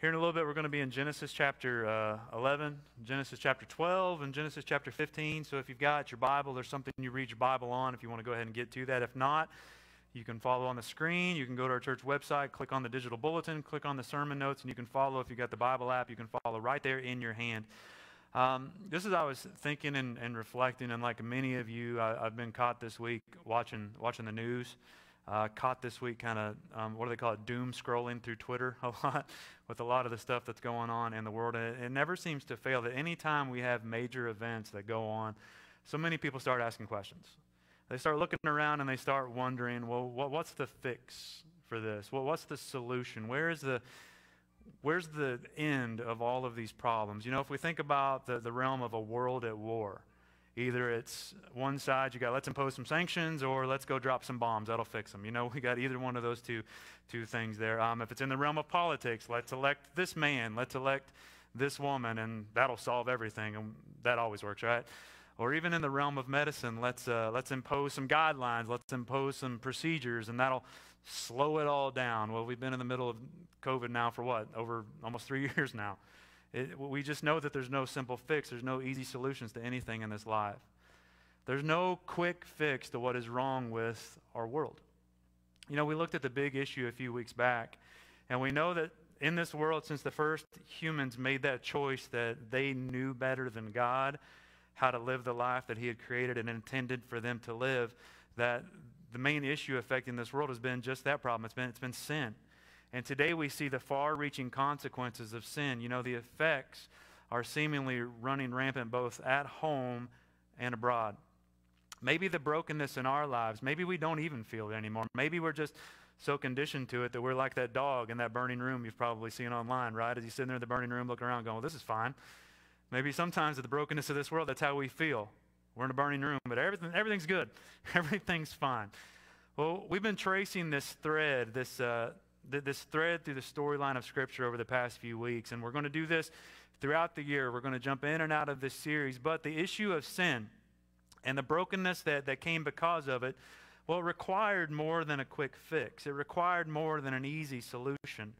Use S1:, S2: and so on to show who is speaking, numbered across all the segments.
S1: Here in a little bit, we're going to be in Genesis chapter uh, 11, Genesis chapter 12, and Genesis chapter 15. So if you've got your Bible, there's something you read your Bible on if you want to go ahead and get to that. If not, you can follow on the screen. You can go to our church website, click on the digital bulletin, click on the sermon notes, and you can follow. If you've got the Bible app, you can follow right there in your hand. Um, just as I was thinking and, and, reflecting, and like many of you, I, have been caught this week watching, watching the news. Uh, caught this week kind of, um, what do they call it, doom scrolling through Twitter a lot with a lot of the stuff that's going on in the world. And it, it never seems to fail that any time we have major events that go on, so many people start asking questions. They start looking around and they start wondering, well, what, what's the fix for this? Well, what's the solution? Where is the, where's the end of all of these problems? You know, if we think about the, the realm of a world at war, Either it's one side, you got let's impose some sanctions, or let's go drop some bombs. That'll fix them. You know, we got either one of those two, two things there. Um, if it's in the realm of politics, let's elect this man, let's elect this woman, and that'll solve everything. And that always works, right? Or even in the realm of medicine, let's, uh, let's impose some guidelines, let's impose some procedures, and that'll slow it all down. Well, we've been in the middle of COVID now for what? Over almost three years now. It, we just know that there's no simple fix. There's no easy solutions to anything in this life. There's no quick fix to what is wrong with our world. You know, we looked at the big issue a few weeks back, and we know that in this world, since the first humans made that choice that they knew better than God how to live the life that He had created and intended for them to live, that the main issue affecting this world has been just that problem. It's been, it's been sin. And today we see the far reaching consequences of sin. You know, the effects are seemingly running rampant both at home and abroad. Maybe the brokenness in our lives, maybe we don't even feel it anymore. Maybe we're just so conditioned to it that we're like that dog in that burning room you've probably seen online, right? As he's sitting there in the burning room looking around going, well, this is fine. Maybe sometimes at the brokenness of this world, that's how we feel. We're in a burning room, but everything, everything's good. Everything's fine. Well, we've been tracing this thread, this, uh, th- this thread through the storyline of Scripture over the past few weeks. And we're going to do this throughout the year. We're going to jump in and out of this series. But the issue of sin and the brokenness that, that came because of it, well, it required more than a quick fix, it required more than an easy solution.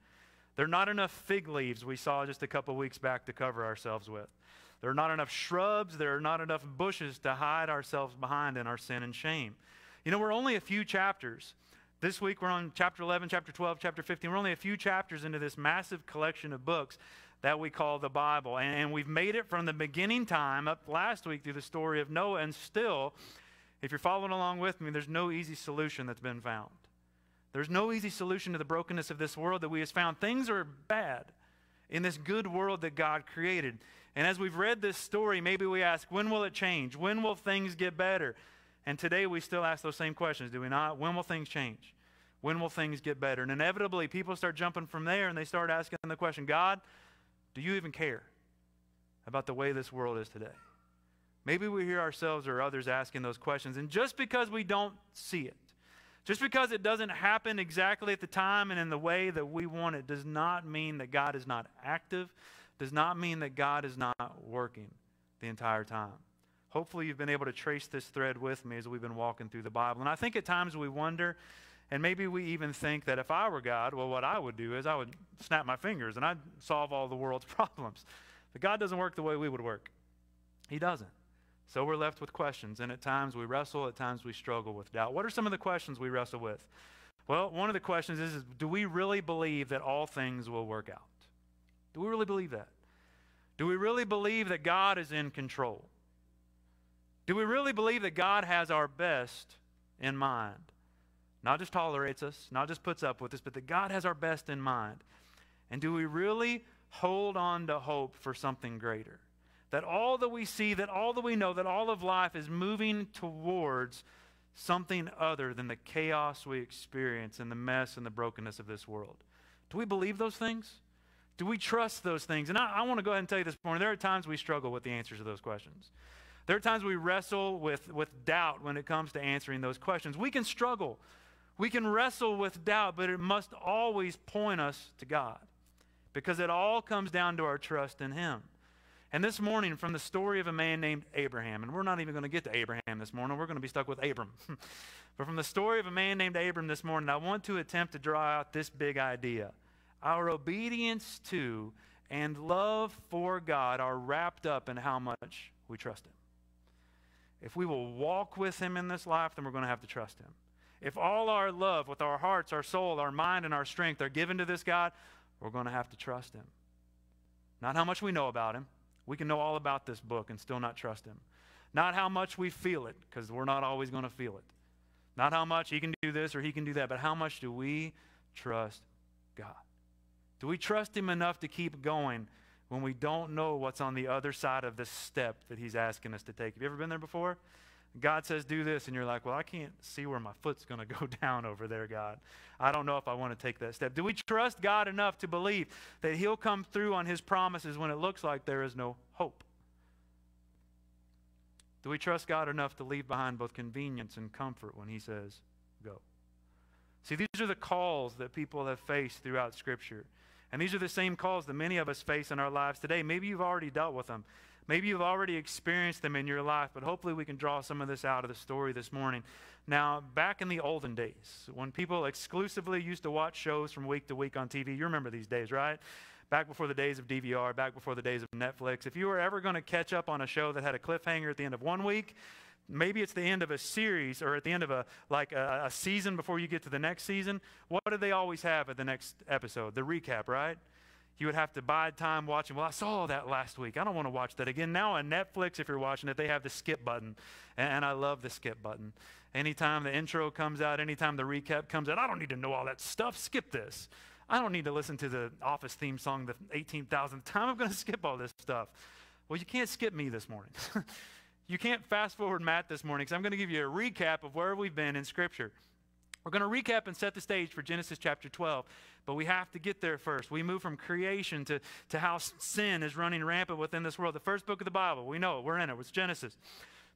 S1: There are not enough fig leaves we saw just a couple weeks back to cover ourselves with. There are not enough shrubs. There are not enough bushes to hide ourselves behind in our sin and shame. You know, we're only a few chapters this week we're on chapter 11, chapter 12, chapter 15. We're only a few chapters into this massive collection of books that we call the Bible. And, we've made it from the beginning time up last week through the story of Noah. And still, if you're following along with me, there's no easy solution that's been found. There's no easy solution to the brokenness of this world that we have found. Things are bad in this good world that God created. And as we've read this story, maybe we ask, when will it change? When will things get better? And today we still ask those same questions, do we not? When will things change? When will things get better? And inevitably, people start jumping from there and they start asking the question God, do you even care about the way this world is today? Maybe we hear ourselves or others asking those questions. And just because we don't see it, just because it doesn't happen exactly at the time and in the way that we want it, does not mean that God is not active, does not mean that God is not working the entire time. Hopefully, you've been able to trace this thread with me as we've been walking through the Bible. And I think at times we wonder, and maybe we even think that if I were God, well, what I would do is I would snap my fingers and I'd solve all the world's problems. But God doesn't work the way we would work, He doesn't. So we're left with questions. And at times we wrestle, at times we struggle with doubt. What are some of the questions we wrestle with? Well, one of the questions is, is do we really believe that all things will work out? Do we really believe that? Do we really believe that God is in control? Do we really believe that God has our best in mind? Not just tolerates us, not just puts up with us, but that God has our best in mind. And do we really hold on to hope for something greater? That all that we see, that all that we know, that all of life is moving towards something other than the chaos we experience and the mess and the brokenness of this world. Do we believe those things? Do we trust those things? And I, I want to go ahead and tell you this morning there are times we struggle with the answers to those questions. There are times we wrestle with, with doubt when it comes to answering those questions. We can struggle. We can wrestle with doubt, but it must always point us to God because it all comes down to our trust in Him. And this morning, from the story of a man named Abraham, and we're not even going to get to Abraham this morning, we're going to be stuck with Abram. but from the story of a man named Abram this morning, I want to attempt to draw out this big idea. Our obedience to and love for God are wrapped up in how much we trust Him. If we will walk with Him in this life, then we're going to have to trust Him. If all our love with our hearts, our soul, our mind, and our strength are given to this God, we're going to have to trust Him. Not how much we know about Him. We can know all about this book and still not trust Him. Not how much we feel it, because we're not always going to feel it. Not how much He can do this or He can do that, but how much do we trust God? Do we trust Him enough to keep going when we don't know what's on the other side of this step that He's asking us to take? Have you ever been there before? God says, do this, and you're like, well, I can't see where my foot's going to go down over there, God. I don't know if I want to take that step. Do we trust God enough to believe that He'll come through on His promises when it looks like there is no hope? Do we trust God enough to leave behind both convenience and comfort when He says, go? See, these are the calls that people have faced throughout Scripture. And these are the same calls that many of us face in our lives today. Maybe you've already dealt with them. Maybe you've already experienced them in your life, but hopefully we can draw some of this out of the story this morning. Now, back in the olden days, when people exclusively used to watch shows from week to week on TV, you remember these days, right? Back before the days of DVR, back before the days of Netflix. If you were ever going to catch up on a show that had a cliffhanger at the end of one week, maybe it's the end of a series or at the end of a like a, a season before you get to the next season what do they always have at the next episode the recap right you would have to bide time watching. Well, I saw that last week. I don't want to watch that again. Now on Netflix, if you're watching it, they have the skip button. And, and, I love the skip button. Anytime the intro comes out, anytime the recap comes out, I don't need to know all that stuff. Skip this. I don't need to listen to the Office theme song the 18,000th time. I'm going to skip all this stuff. Well, you can't skip me this morning. you can't fast forward Matt this morning because I'm going to give you a recap of where we've been in Scripture. We're going to recap and set the stage for Genesis chapter 12, but we have to get there first. We move from creation to, to how sin is running rampant within this world. The first book of the Bible, we know it, we're in it, it's Genesis.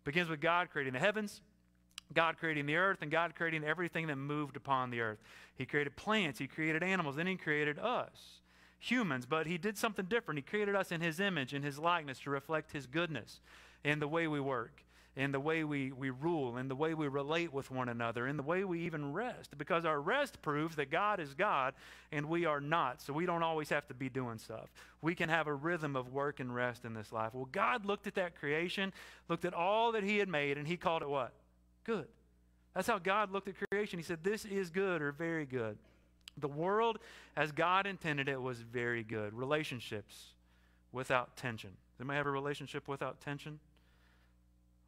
S1: begins with God creating the heavens, God creating the earth, and God creating everything that moved upon the earth. He created plants, He created animals, then He created us, humans, but He did something different. He created us in His image, in His likeness, to reflect His goodness in the way we work in the way we, we rule, in the way we relate with one another, in the way we even rest. Because our rest proves that God is God and we are not. So we don't always have to be doing stuff. We can have a rhythm of work and rest in this life. Well, God looked at that creation, looked at all that He had made, and He called it what? Good. That's how God looked at creation. He said, This is good or very good. The world, as God intended it, was very good. Relationships without tension. Does anybody have a relationship without tension?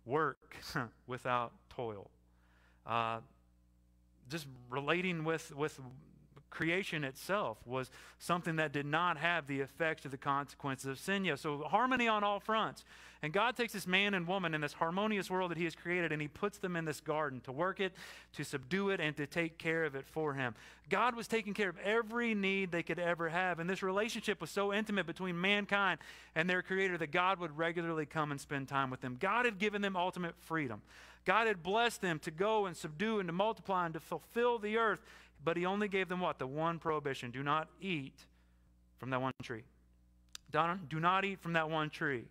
S1: Work without toil. Uh, just relating with, with creation itself was something that did not have the effects of the consequences of sin yet. So, harmony on all fronts. And God takes this man and woman in this harmonious world that He has created and He puts them in this garden to work it, to subdue it, and to take care of it for Him. God was taking care of every need they could ever have. And this relationship was so intimate between mankind and their Creator that God would regularly come and spend time with them. God had given them ultimate freedom. God had blessed them to go and subdue and to multiply and to fulfill the earth but he only gave them what? The one prohibition do not eat from that one tree. Do not eat from that one tree.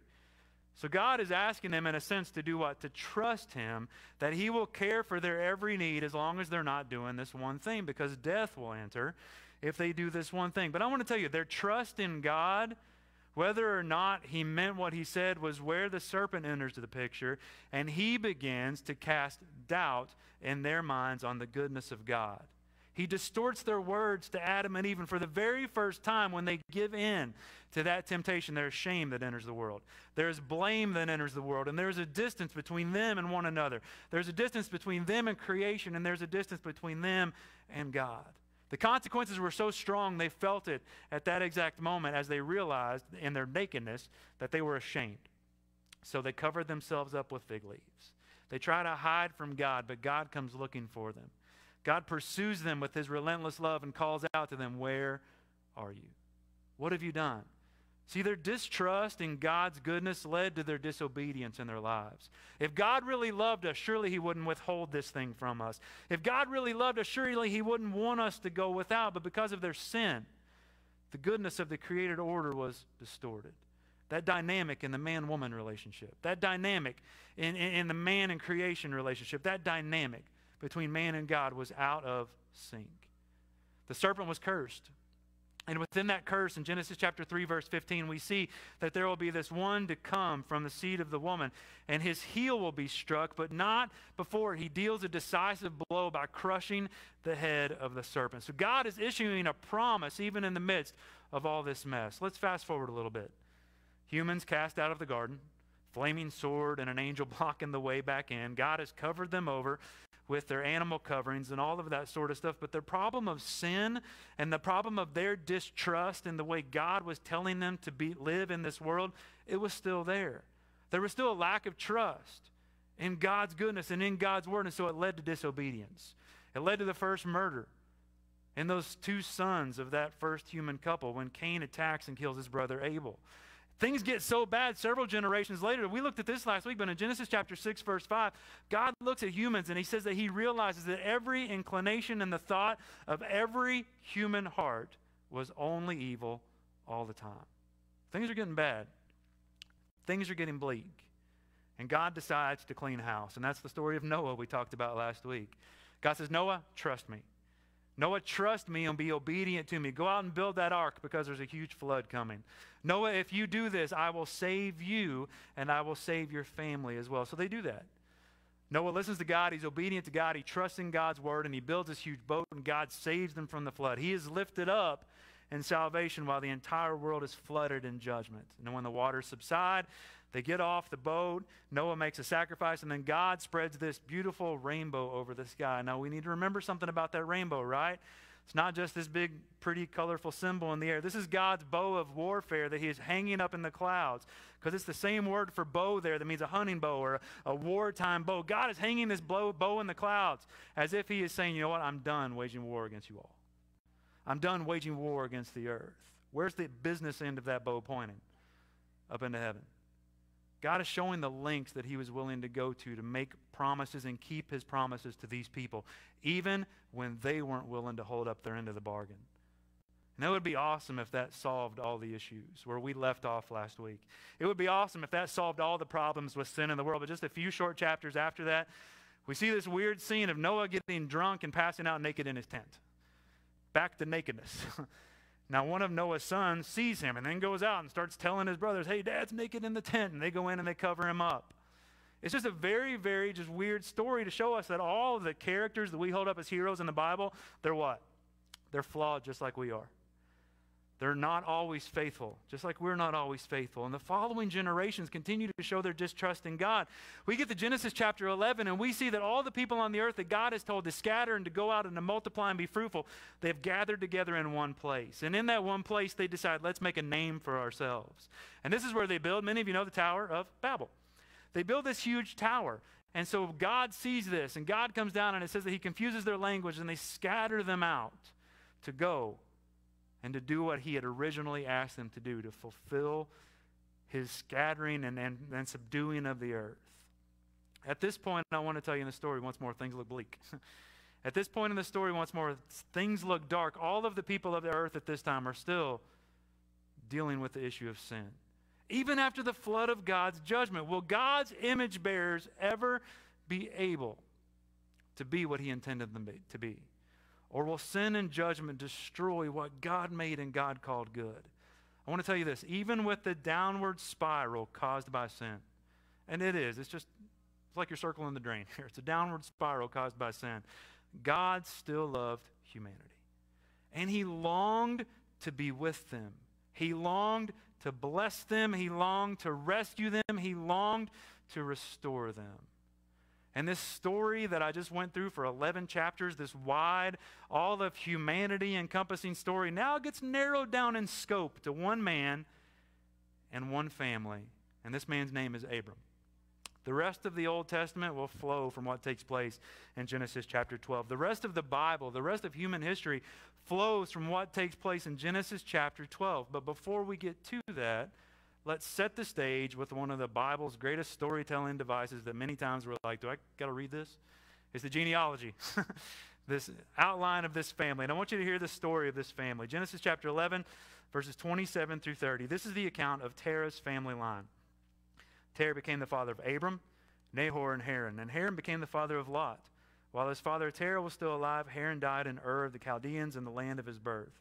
S1: So God is asking them, in a sense, to do what? To trust Him, that He will care for their every need as long as they're not doing this one thing, because death will enter if they do this one thing. But I want to tell you, their trust in God, whether or not He meant what He said, was where the serpent enters to the picture, and he begins to cast doubt in their minds on the goodness of God. He distorts their words to Adam and Eve. And for the very first time, when they give in to that temptation, there's shame that enters the world. There's blame that enters the world. And there's a distance between them and one another. There's a distance between them and creation, and there's a distance between them and God. The consequences were so strong, they felt it at that exact moment as they realized in their nakedness that they were ashamed. So they covered themselves up with fig leaves. They try to hide from God, but God comes looking for them. God pursues them with his relentless love and calls out to them, Where are you? What have you done? See, their distrust in God's goodness led to their disobedience in their lives. If God really loved us, surely He wouldn't withhold this thing from us. If God really loved us, surely He wouldn't want us to go without. But because of their sin, the goodness of the created order was distorted. That dynamic in the man woman relationship, that dynamic in, in, in the man and creation relationship, that dynamic between man and God was out of sync. The serpent was cursed. And within that curse in Genesis chapter 3, verse 15, we see that there will be this one to come from the seed of the woman, and his heel will be struck, but not before he deals a decisive blow by crushing the head of the serpent. So God is issuing a promise even in the midst of all this mess. Let's fast forward a little bit. Humans cast out of the garden, flaming sword and an angel blocking the way back in. God has covered them over with their animal coverings and all of that sort of stuff. But the problem of sin and the problem of their distrust in the way God was telling them to be, live in this world, it was still there. There was still a lack of trust in God's goodness and in God's word. And so it led to disobedience. It led to the first murder. And those two sons of that first human couple when Cain attacks and kills his brother Abel. Things get so bad several generations later. We looked at this last week, but in Genesis chapter 6, verse 5, God looks at humans and he says that he realizes that every inclination and the thought of every human heart was only evil all the time. Things are getting bad, things are getting bleak. And God decides to clean house. And that's the story of Noah we talked about last week. God says, Noah, trust me. Noah, trust me and be obedient to me. Go out and build that ark because there's a huge flood coming. Noah, if you do this, I will save you and I will save your family as well. So they do that. Noah listens to God. He's obedient to God. He trusts in God's word and he builds this huge boat and God saves them from the flood. He is lifted up in salvation while the entire world is flooded in judgment. And when the waters subside, they get off the boat. Noah makes a sacrifice, and then God spreads this beautiful rainbow over the sky. Now, we need to remember something about that rainbow, right? It's not just this big, pretty, colorful symbol in the air. This is God's bow of warfare that He is hanging up in the clouds. Because it's the same word for bow there that means a hunting bow or a, wartime bow. God is hanging this bow in the clouds as if He is saying, you know what, I'm done waging war against you all. I'm done waging war against the earth. Where's the business end of that bow pointing? Up into heaven. God is showing the lengths that he was willing to go to to make promises and keep his promises to these people, even when they weren't willing to hold up their end of the bargain. And it would be awesome if that solved all the issues where we left off last week. It would be awesome if that solved all the problems with sin in the world. But just a few short chapters after that, we see this weird scene of Noah getting drunk and passing out naked in his tent. Back to nakedness. Now, one of Noah's sons sees him and then goes out and starts telling his brothers, hey, dad's naked in the tent. And they go in and they cover him up. It's just a very, very just weird story to show us that all of the characters that we hold up as heroes in the Bible, they're what? They're flawed just like we are. They're not always faithful, just like we're not always faithful. And the following generations continue to show their distrust in God. We get to Genesis chapter 11, and we see that all the people on the earth that God has told to scatter and to go out and to multiply and be fruitful, they've gathered together in one place. And in that one place, they decide, let's make a name for ourselves. And this is where they build, many of you know the Tower of Babel. They build this huge tower. And so God sees this, and God comes down, and it says that He confuses their language, and they scatter them out to go and to do what he had originally asked them to do, to fulfill his scattering and, and, and subduing of the earth. At this point, I want to tell you in the story once more, things look bleak. at this point in the story, once more, things look dark. All of the people of the earth at this time are still dealing with the issue of sin. Even after the flood of God's judgment, will God's image bearers ever be able to be what he intended them to be? Or will sin and judgment destroy what God made and God called good? I want to tell you this even with the downward spiral caused by sin, and it is, it's just it's like you're circling the drain here. It's a downward spiral caused by sin. God still loved humanity. And he longed to be with them. He longed to bless them. He longed to rescue them. He longed to restore them. And this story that I just went through for 11 chapters, this wide, all of humanity encompassing story, now gets narrowed down in scope to one man and one family. And this man's name is Abram. The rest of the Old Testament will flow from what takes place in Genesis chapter 12. The rest of the Bible, the rest of human history, flows from what takes place in Genesis chapter 12. But before we get to that, let's set the stage with one of the Bible's greatest storytelling devices that many times we're like, do I got to read this? It's the genealogy, this outline of this family. And I want you to hear the story of this family. Genesis chapter 11, verses 27 through 30. This is the account of Terah's family line. Terah became the father of Abram, Nahor, and Haran. And Haran became the father of Lot. While his father Terah was still alive, Haran died in Ur of the Chaldeans in the land of his birth.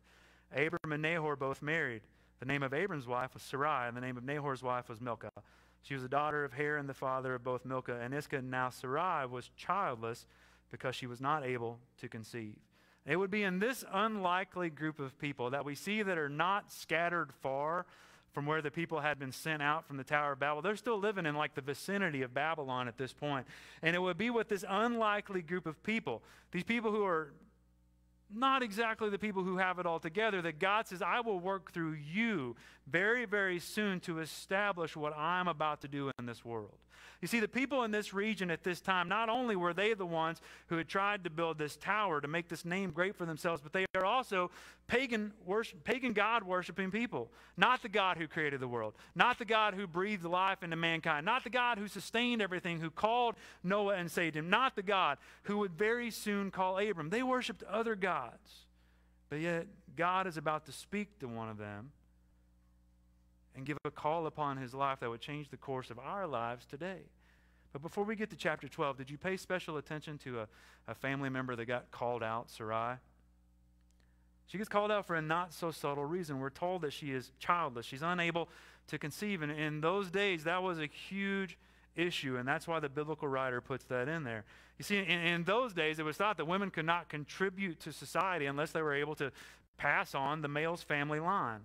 S1: Abram and Nahor both married. The name of Abram's wife was Sarai, and the name of Nahor's wife was Milcah. She was the daughter of Haran, the father of both Milcah and Iscah. Now Sarai was childless because she was not able to conceive. It would be in this unlikely group of people that we see that are not scattered far from where the people had been sent out from the Tower of Babel. They're still living in like the vicinity of Babylon at this point. And it would be with this unlikely group of people, these people who are not exactly the people who have it all together, that God says, I will work through you very, very soon to establish what I'm about to do in this world. You see, the people in this region at this time, not only were they the ones who had tried to build this tower to make this name great for themselves, but they are also pagan, worship, pagan God worshiping people. Not the God who created the world, not the God who breathed life into mankind, not the God who sustained everything, who called Noah and saved him, not the God who would very soon call Abram. They worshiped other gods. But yet, God is about to speak to one of them and give a call upon his life that would change the course of our lives today. But before we get to chapter 12, did you pay special attention to a, a family member that got called out, Sarai? She gets called out for a not so subtle reason. We're told that she is childless, she's unable to conceive. And in those days, that was a huge issue, and that's why the biblical writer puts that in there. You see, in, in those days, it was thought that women could not contribute to society unless they were able to pass on the male's family line.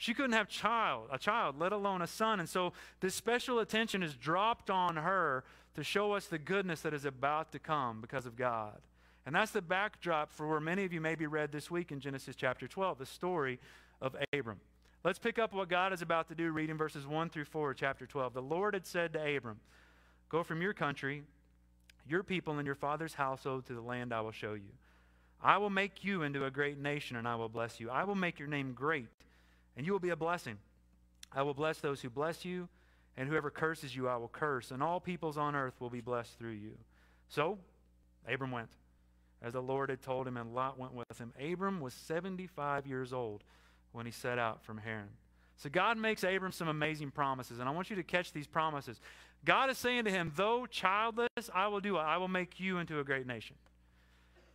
S1: She couldn't have child, a child, let alone a son. And so this special attention is dropped on her to show us the goodness that is about to come because of God. And that's the backdrop for where many of you maybe read this week in Genesis chapter 12, the story of Abram. Let's pick up what God is about to do, reading verses 1 through 4 chapter 12. The Lord had said to Abram, Go from your country, your people, and your father's household to the land I will show you. I will make you into a great nation, and I will bless you. I will make your name great and you will be a blessing. I will bless those who bless you, and whoever curses you, I will curse, and all peoples on earth will be blessed through you. So, Abram went, as the Lord had told him, and Lot went with him. Abram was 75 years old when he set out from Haran. So, God makes Abram some amazing promises, and I want you to catch these promises. God is saying to him, Though childless, I will do it. I will make you into a great nation.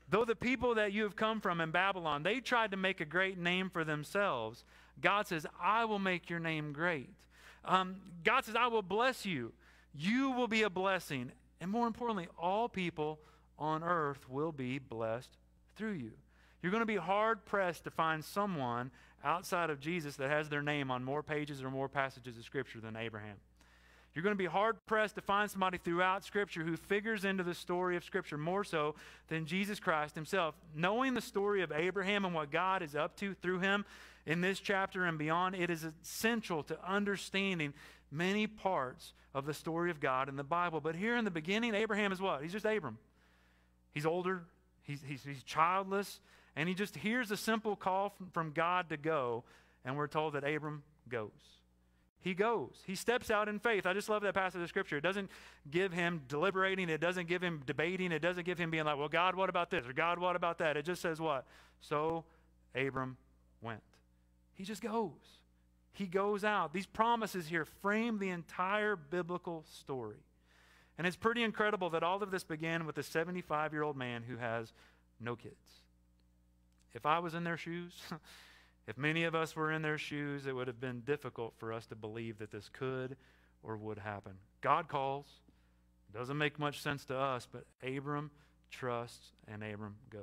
S1: Though the people that you have come from in Babylon, they tried to make a great name for themselves, God says, I will make your name great. Um, God says, I will bless you. You will be a blessing. And more importantly, all people on earth will be blessed through you. You're going to be hard pressed to find someone outside of Jesus that has their name on more pages or more passages of Scripture than Abraham. You're going to be hard pressed to find somebody throughout Scripture who figures into the story of Scripture more so than Jesus Christ himself. Knowing the story of Abraham and what God is up to through him in this chapter and beyond, it is essential to understanding many parts of the story of God in the Bible. But here in the beginning, Abraham is what? He's just Abram. He's older, he's, he's, he's childless, and he just hears a simple call from, from God to go, and we're told that Abram goes he goes. He steps out in faith. I just love that passage of scripture. It doesn't give him deliberating, it doesn't give him debating, it doesn't give him being like, well, God, what about this? Or God, what about that? It just says what? So Abram went. He just goes. He goes out. These promises here frame the entire biblical story. And it's pretty incredible that all of this began with a 75 year old man who has no kids. If I was in their shoes, If many of us were in their shoes, it would have been difficult for us to believe that this could or would happen. God calls. Doesn't make much sense to us, but Abram trusts and Abram goes.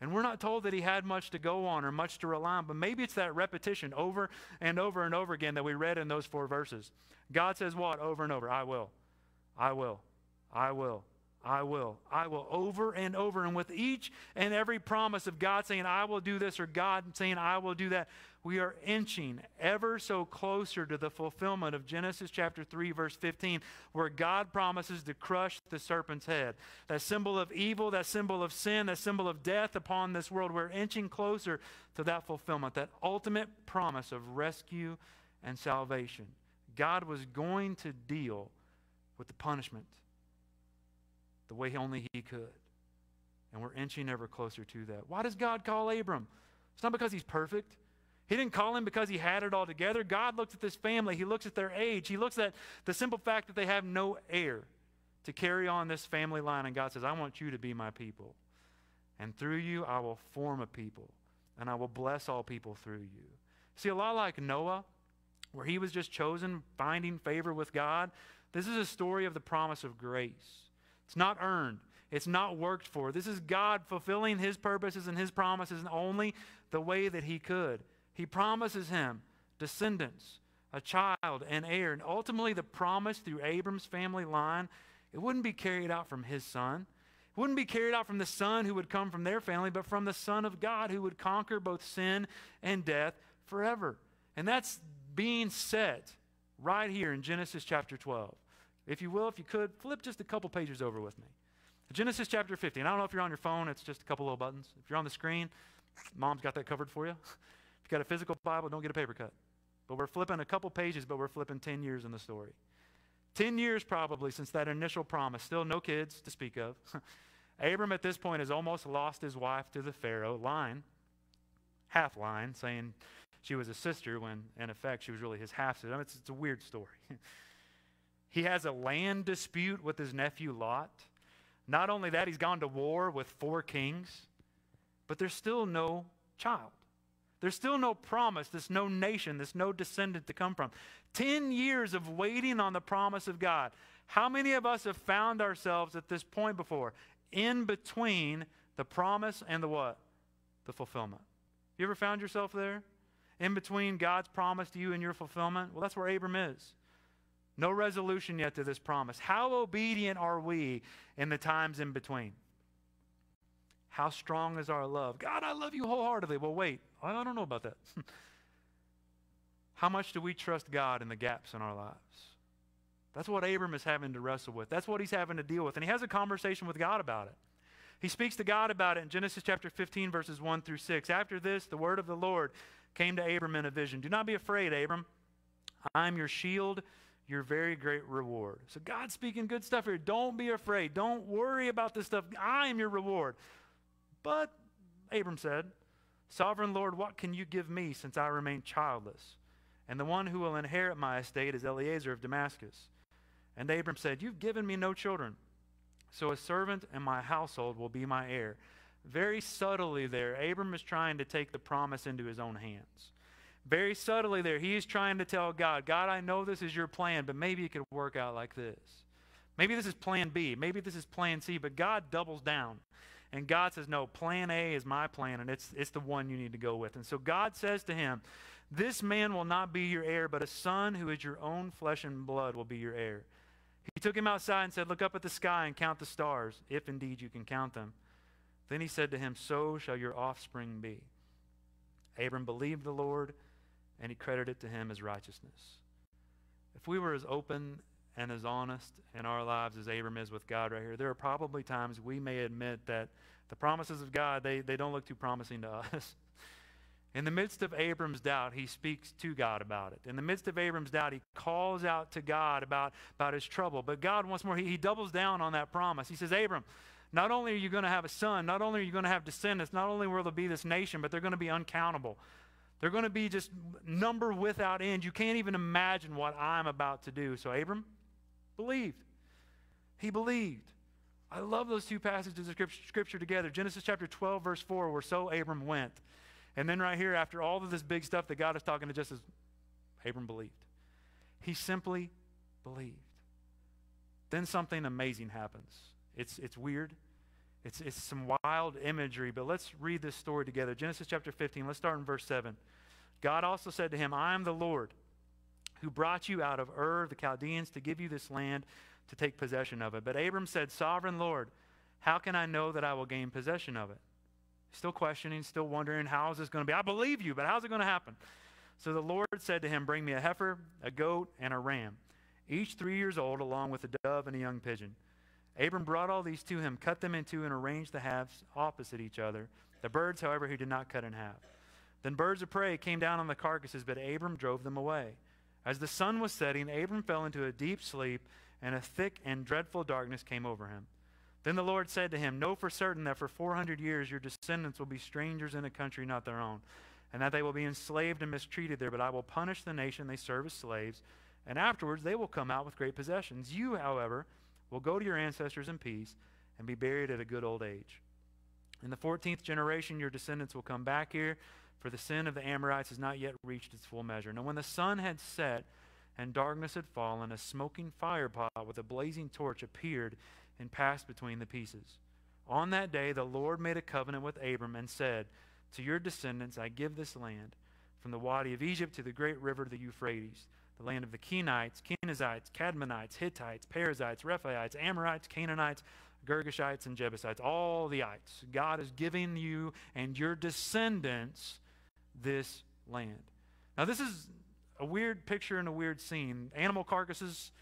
S1: And we're not told that he had much to go on or much to rely on, but maybe it's that repetition over and over and over again that we read in those four verses. God says what over and over? I will. I will. I will. I will. I will over and over. And with each and every promise of God saying, I will do this, or God saying, I will do that, we are inching ever so closer to the fulfillment of Genesis chapter 3, verse 15, where God promises to crush the serpent's head. That symbol of evil, that symbol of sin, that symbol of death upon this world. We're inching closer to that fulfillment, that ultimate promise of rescue and salvation. God was going to deal with the punishment the way only He could. And we're inching ever closer to that. Why does God call Abram? It's not because he's perfect. He didn't call him because he had it all together. God looks at this family. He looks at their age. He looks at the simple fact that they have no heir to carry on this family line. And God says, I want you to be my people. And through you, I will form a people. and I will bless all people through you. See, a lot like Noah, where he was just chosen, finding favor with God, this is a story of the promise of grace. It's not earned, it's not worked for. This is God fulfilling his purposes and his promises in only the way that he could. He promises him descendants, a child, an heir. And ultimately, the promise through Abram's family line, it wouldn't be carried out from his son. It wouldn't be carried out from the son who would come from their family, but from the Son of God who would conquer both sin and death forever. And that's being set right here in Genesis chapter 12. If you will, if you could, flip just a couple pages over with me. Genesis chapter 15. I don't know if you're on your phone, it's just a couple little buttons. If you're on the screen, mom's got that covered for you. If you've got a physical Bible, don't get a paper cut. But we're flipping a couple pages, but we're flipping 10 years in the story. 10 years probably since that initial promise. Still no kids to speak of. Abram at this point has almost lost his wife to the Pharaoh line, half line, saying she was a sister when in effect she was really his half sister. I mean, it's, it's a weird story. he has a land dispute with his nephew Lot. Not only that, he's gone to war with four kings, but there's still no child. There's still no promise. There's no nation. There's no descendant to come from. Ten years of waiting on the promise of God. How many of us have found ourselves at this point before? In between the promise and the what? The fulfillment. You ever found yourself there? In between God's promise to you and your fulfillment? Well, that's where Abram is. No resolution yet to this promise. How obedient are we in the times in between? How strong is our love? God, I love you wholeheartedly. Well, wait, I don't know about that. How much do we trust God in the gaps in our lives? That's what Abram is having to wrestle with. That's what he's having to deal with. And he has a conversation with God about it. He speaks to God about it in Genesis chapter 15, verses 1 through 6. After this, the word of the Lord came to Abram in a vision. Do not be afraid, Abram. I'm your shield, your very great reward. So God's speaking good stuff here. Don't be afraid. Don't worry about this stuff. I am your reward. But, Abram said, Sovereign Lord, what can you give me since I remain childless? And the one who will inherit my estate is Eliezer of Damascus. And Abram said, You've given me no children, so a servant in my household will be my heir. Very subtly there, Abram is trying to take the promise into his own hands. Very subtly there, he is trying to tell God, God, I know this is your plan, but maybe it could work out like this. Maybe this is plan B. Maybe this is plan C, but God doubles down. And God says, No, plan A is my plan, and it's, it's the one you need to go with. And so God says to him, This man will not be your heir, but a son who is your own flesh and blood will be your heir. He took him outside and said, Look up at the sky and count the stars, if indeed you can count them. Then he said to him, So shall your offspring be. Abram believed the Lord, and he credited to him as righteousness. If we were as open and as honest in our lives as Abram is with God right here, there are probably times we may admit that the promises of God, they, they don't look too promising to us. In the midst of Abram's doubt, he speaks to God about it. In the midst of Abram's doubt, he calls out to God about, about his trouble. But God, once more, he, he doubles down on that promise. He says, Abram, not only are you going to have a son, not only are you going to have descendants, not only will there be this nation, but they're going to be uncountable. They're going to be just number without end. You can't even imagine what I'm about to do. So, Abram, believed. He believed. I love those two passages of scripture together. Genesis chapter 12, verse 4, where so Abram went. And then right here, after all of this big stuff that God is talking to just as Abram believed. He simply believed. Then something amazing happens. It's, it's weird. It's, it's some wild imagery, but let's read this story together. Genesis chapter 15, let's start in verse 7. God also said to him, I am the Lord who brought you out of Ur, the Chaldeans, to give you this land to take possession of it. But Abram said, Sovereign Lord, how can I know that I will gain possession of it? Still questioning, still wondering, how is this going to be? I believe you, but how's it going to happen? So the Lord said to him, Bring me a heifer, a goat, and a ram, each three years old, along with a dove and a young pigeon. Abram brought all these to him, cut them in two, and arranged the halves opposite each other. The birds, however, he did not cut in half. Then birds of prey came down on the carcasses, but Abram drove them away. As the sun was setting, Abram fell into a deep sleep, and a thick and dreadful darkness came over him. Then the Lord said to him, Know for certain that for 400 years your descendants will be strangers in a country not their own, and that they will be enslaved and mistreated there, but I will punish the nation they serve as slaves, and afterwards they will come out with great possessions. You, however, will go to your ancestors in peace and be buried at a good old age. In the 14th generation, your descendants will come back here, for the sin of the Amorites has not yet reached its full measure. Now, when the sun had set and darkness had fallen, a smoking firepot with a blazing torch appeared and passed between the pieces. On that day, the Lord made a covenant with Abram and said, To your descendants I give this land, from the Wadi of Egypt to the great river, the Euphrates, the land of the Kenites, Kenizzites, Kadmonites, Hittites, Perizzites, Rephaites, Amorites, Canaanites, Girgashites, and Jebusites, all the ites. God is giving you and your descendants this land. Now, this is a weird picture and a weird scene. Animal carcasses,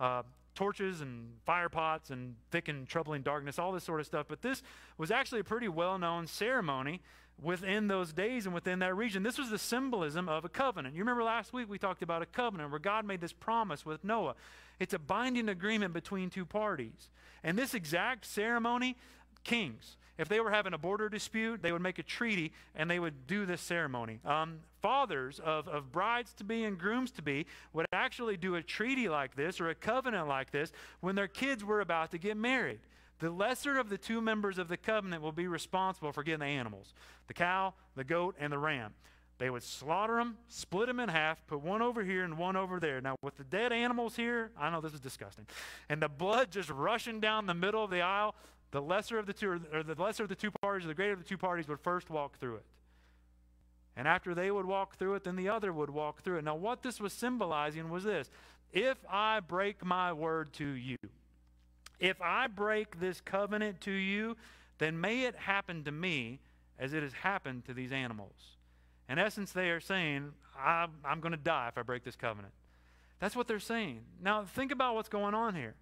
S1: uh, torches and fire pots and thick and troubling darkness, all this sort of stuff. But this was actually a pretty well known ceremony within those days and within that region. This was the symbolism of a covenant. You remember last week we talked about a covenant where God made this promise with Noah. It's a binding agreement between two parties. And this exact ceremony, kings, if they were having a border dispute, they would make a treaty and they would do this ceremony. Um, fathers of, of brides to be and grooms to be would actually do a treaty like this or a covenant like this when their kids were about to get married. The lesser of the two members of the covenant will be responsible for getting the animals the cow, the goat, and the ram. They would slaughter them, split them in half, put one over here and one over there. Now, with the dead animals here, I know this is disgusting, and the blood just rushing down the middle of the aisle, the lesser of the two, or the lesser of the two parties, or the greater of the two parties would first walk through it. And after they would walk through it, then the other would walk through it. Now, what this was symbolizing was this if I break my word to you, if I break this covenant to you, then may it happen to me as it has happened to these animals. In essence, they are saying, I'm, I'm going to die if I break this covenant. That's what they're saying. Now, think about what's going on here.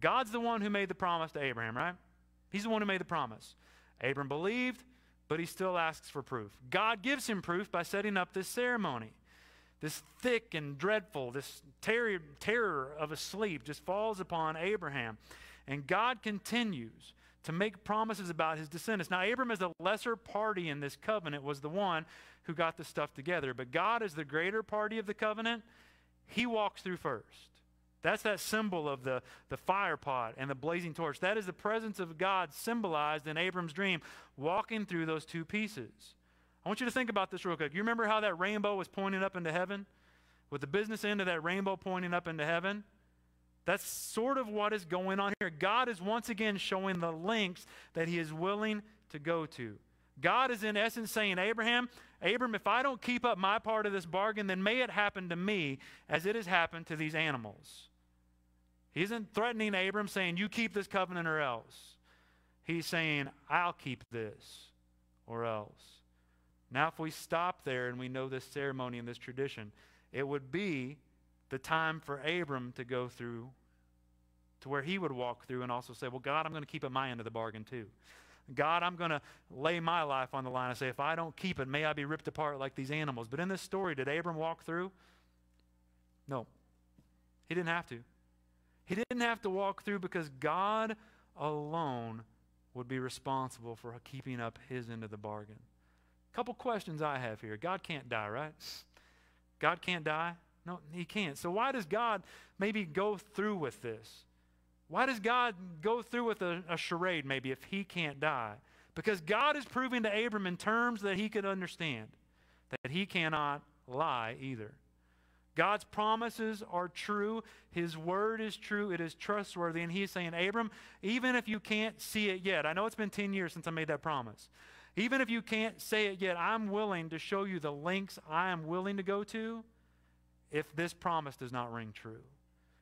S1: God's the one who made the promise to Abraham, right? He's the one who made the promise. Abram believed, but he still asks for proof. God gives him proof by setting up this ceremony. This thick and dreadful, this terror of a sleep just falls upon Abraham. And God continues to make promises about his descendants. Now, Abram, as the lesser party in this covenant, was the one who got the stuff together. But God, is the greater party of the covenant, he walks through first. That's that symbol of the, the fire pot and the blazing torch. That is the presence of God symbolized in Abram's dream, walking through those two pieces. I want you to think about this real quick. You remember how that rainbow was pointing up into heaven? With the business end of that rainbow pointing up into heaven? That's sort of what is going on here. God is once again showing the lengths that he is willing to go to. God is in essence saying, Abraham, Abram, if I don't keep up my part of this bargain, then may it happen to me as it has happened to these animals. He isn't threatening Abram, saying, You keep this covenant or else. He's saying, I'll keep this or else. Now, if we stop there and we know this ceremony and this tradition, it would be the time for Abram to go through to where he would walk through and also say, Well, God, I'm going to keep at my end of the bargain too. God, I'm going to lay my life on the line and say, If I don't keep it, may I be ripped apart like these animals. But in this story, did Abram walk through? No. He didn't have to. He didn't have to walk through because God alone would be responsible for keeping up his end of the bargain. A couple questions I have here. God can't die, right? God can't die? No, he can't. So why does God maybe go through with this? Why does God go through with a, a, charade maybe if he can't die? Because God is proving to Abram in terms that he could understand that he cannot lie either. God's promises are true. His word is true. It is trustworthy. And he's saying, Abram, even if you can't see it yet, I know it's been 10 years since I made that promise. Even if you can't say it yet, I'm willing to show you the lengths I am willing to go to if this promise does not ring true.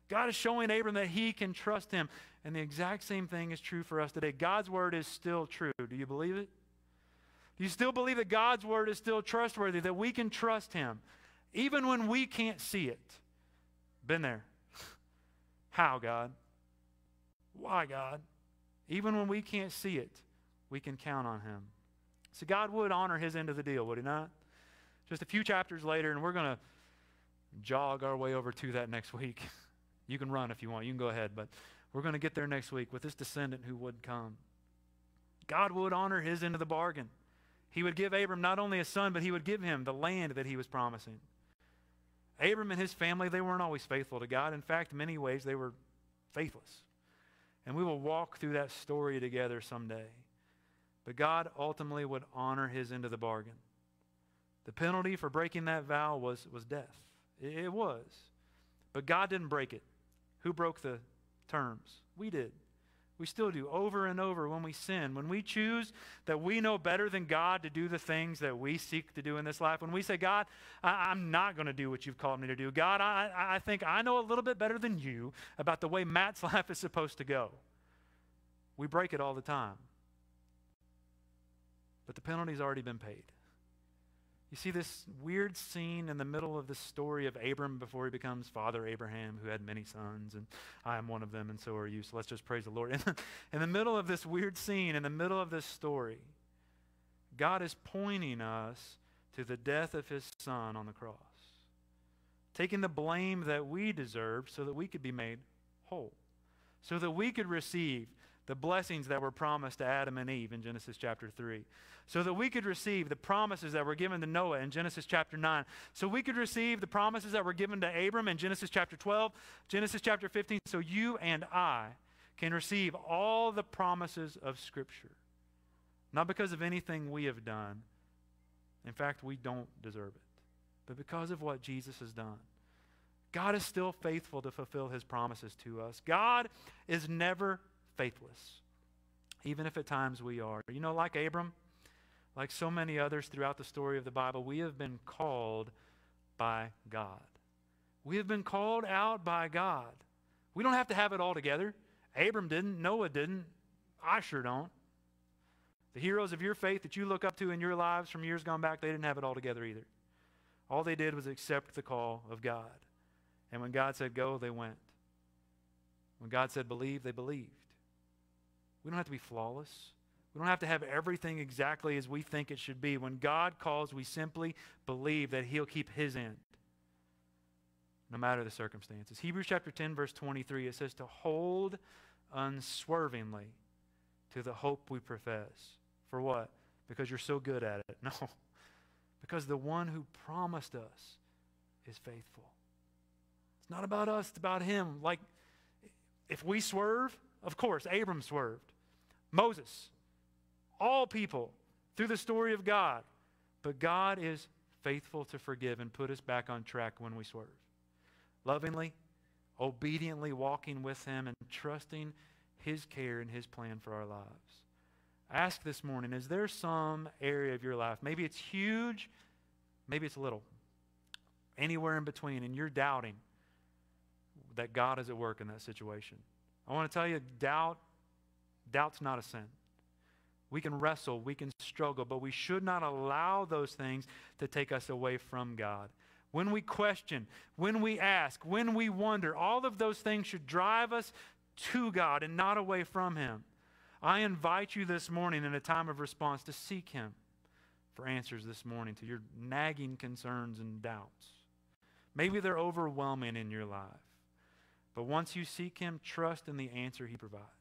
S1: God is showing Abram that he can trust him. And the exact same thing is true for us today. God's word is still true. Do you believe it? Do you still believe that God's word is still trustworthy, that we can trust him? even when we can't see it. Been there. How, God? Why, God? Even when we can't see it, we can count on Him. So God would honor His end of the deal, would He not? Just a few chapters later, and we're going to jog our way over to that next week. You can run if you want, you can go ahead, but we're going to get there next week with this descendant who would come. God would honor His end of the bargain. He would give Abram not only a son, but He would give him the land that He was promising. Abram and his family, they weren't always faithful to God. In fact, many ways, they were faithless. And we will walk through that story together someday. But God ultimately would honor his end of the bargain. The penalty for breaking that vow was, was death. It, was. But God didn't break it. Who broke the terms? We did. We still do over and over when we sin. When we choose that we know better than God to do the things that we seek to do in this life, when we say, God, I, am not going to do what you've called me to do. God, I, I think I know a little bit better than you about the way Matt's life is supposed to go. We break it all the time. But the penalty's already been paid. You see this weird scene in the middle of the story of Abram before he becomes Father Abraham, who had many sons, and I am one of them, and so are you. So let's just praise the Lord. In the, in the middle of this weird scene, in the middle of this story, God is pointing us to the death of his son on the cross, taking the blame that we deserved so that we could be made whole, so that we could receive the blessings that were promised to Adam and Eve in Genesis chapter 3. So that we could receive the promises that were given to Noah in Genesis chapter 9. So we could receive the promises that were given to Abram in Genesis chapter 12, Genesis chapter 15. So you and I can receive all the promises of Scripture. Not because of anything we have done. In fact, we don't deserve it. But because of what Jesus has done. God is still faithful to fulfill his promises to us. God is never faithless, even if at times we are. You know, like Abram, like so many others throughout the story of the Bible, we have been called by God. We have been called out by God. We don't have to have it all together. Abram didn't, Noah didn't, I sure don't. The heroes of your faith that you look up to in your lives from years gone back, they didn't have it all together either. All they did was accept the call of God. And when God said go, they went. When God said believe, they believed. We don't have to be flawless. We don't have to have everything exactly as we think it should be. When God calls, we simply believe that He'll keep His end, no matter the circumstances. Hebrews chapter 10, verse 23, it says to hold unswervingly to the hope we profess. For what? Because you're so good at it. No. Because the one who promised us is faithful. It's not about us, it's about Him. Like, if we swerve, of course, Abram swerved. Moses, all people through the story of God. But God is faithful to forgive and put us back on track when we swerve. Lovingly, obediently walking with Him and trusting His care and His plan for our lives. Ask this morning is there some area of your life, maybe it's huge, maybe it's a little, anywhere in between, and you're doubting that God is at work in that situation? I want to tell you, doubt Doubt's not a sin. We can wrestle, we can struggle, but we should not allow those things to take us away from God. When we question, when we ask, when we wonder, all of those things should drive us to God and not away from Him. I invite you this morning in a time of response to seek Him for answers this morning to your nagging concerns and doubts. Maybe they're overwhelming in your life, but once you seek Him, trust in the answer He provides.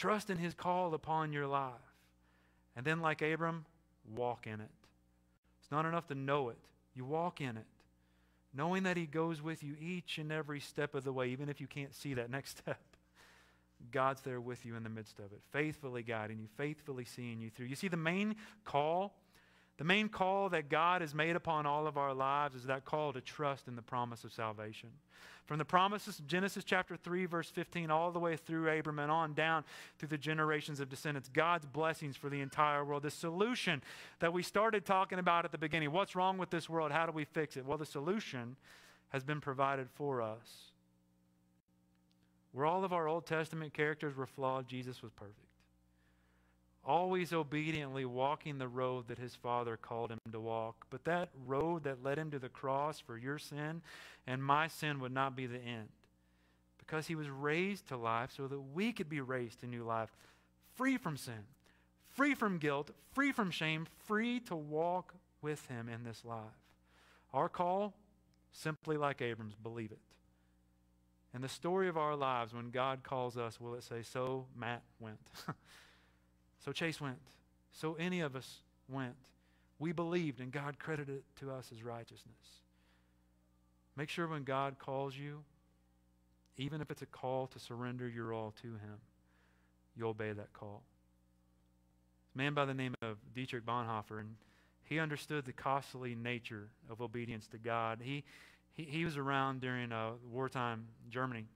S1: Trust in his call upon your life. And then, like Abram, walk in it. It's not enough to know it, you walk in it. Knowing that he goes with you each and every step of the way, even if you can't see that next step. God's there with you in the midst of it, faithfully guiding you, faithfully seeing you through. You see, the main call, the main call that God has made upon all of our lives is that call to trust in the promise of salvation. From the promises of Genesis chapter 3, verse 15, all the way through Abram and on down through the generations of descendants, God's blessings for the entire world. The solution that we started talking about at the beginning what's wrong with this world? How do we fix it? Well, the solution has been provided for us. Where all of our Old Testament characters were flawed, Jesus was perfect always obediently walking the road that his father called him to walk. But that road that led him to the cross for your sin and my sin would not be the end. Because he was raised to life so that we could be raised to new life, free from sin, free from guilt, free from shame, free to walk with him in this life. Our call, simply like Abram's, believe it. And the story of our lives, when God calls us, will it say, So Matt went? So Chase went. So any of us went. We believed, and God credited it to us as righteousness. Make sure when God calls you, even if it's a call to surrender your all to Him, you obey that call. a man by the name of Dietrich Bonhoeffer, and he understood the costly nature of obedience to God. He, he, he was around during uh, wartime Germany,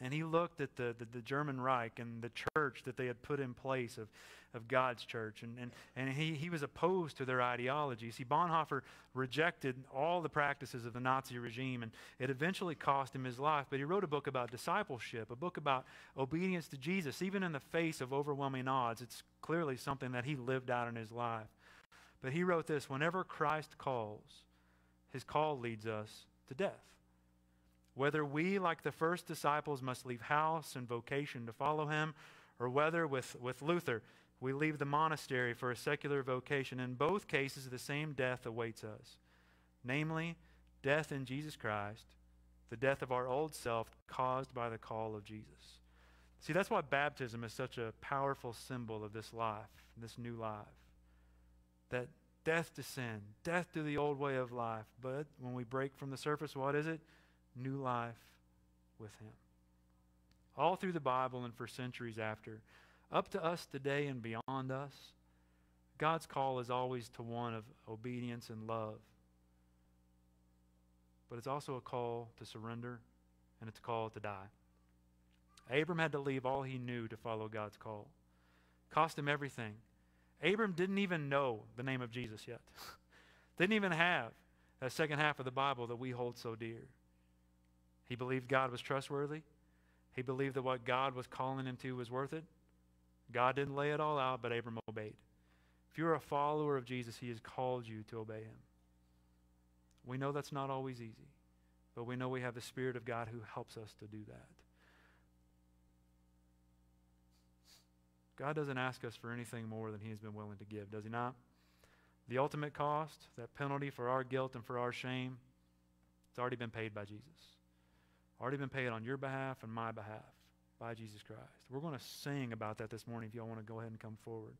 S1: and he looked at the, the, the, German Reich and the church that they had put in place of, of God's church, and, and, and he, he was opposed to their ideology. See, Bonhoeffer rejected all the practices of the Nazi regime, and it eventually cost him his life. But he wrote a book about discipleship, a book about obedience to Jesus, even in the face of overwhelming odds. It's clearly something that he lived out in his life. But he wrote this Whenever Christ calls, his call leads us to death. Whether we, like the first disciples, must leave house and vocation to follow him, or whether, with, with Luther, we leave the monastery for a secular vocation, in both cases, the same death awaits us namely, death in Jesus Christ, the death of our old self caused by the call of Jesus. See, that's why baptism is such a powerful symbol of this life, this new life. That death to sin, death to the old way of life. But when we break from the surface, what is it? New life with Him. All through the Bible and for centuries after, up to us today and beyond us, God's call is always to one of obedience and love. But it's also a call to surrender and it's a call to die. Abram had to leave all he knew to follow God's call. Cost him everything. Abram didn't even know the name of Jesus yet. didn't even have that second half of the Bible that we hold so dear. He believed God was trustworthy. He believed that what God was calling him to was worth it. God didn't lay it all out, but Abram obeyed. If you're a follower of Jesus, he has called you to obey him. We know that's not always easy, but we know we have the Spirit of God who helps us to do that. God doesn't ask us for anything more than He has been willing to give, does He not? The ultimate cost, that penalty for our guilt and for our shame, it's already been paid by Jesus. Already been paid on your behalf and my behalf by Jesus Christ. We're going to sing about that this morning if y'all want to go ahead and come forward.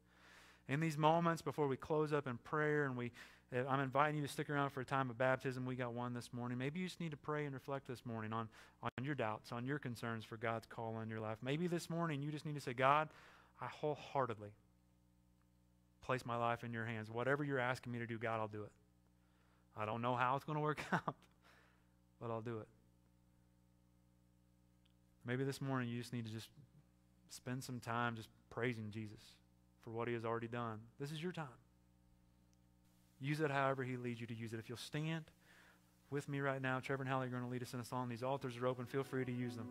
S1: In these moments before we close up in prayer and we eh, I'm inviting you to stick around for a time of baptism. We got one this morning. Maybe you just need to pray and reflect this morning on, on your doubts, on your concerns for God's call on your life. Maybe this morning you just need to say, God, I wholeheartedly place my life in your hands. Whatever you're asking me to do, God, I'll do it. I don't know how it's going to work out, but I'll do it. Maybe this morning you just need to just spend some time just praising Jesus for what he has already done. This is your time. Use it however he leads you to use it. If you'll stand with me right now, Trevor and Hallie are going to lead us in a song. These altars are open. Feel free to use them.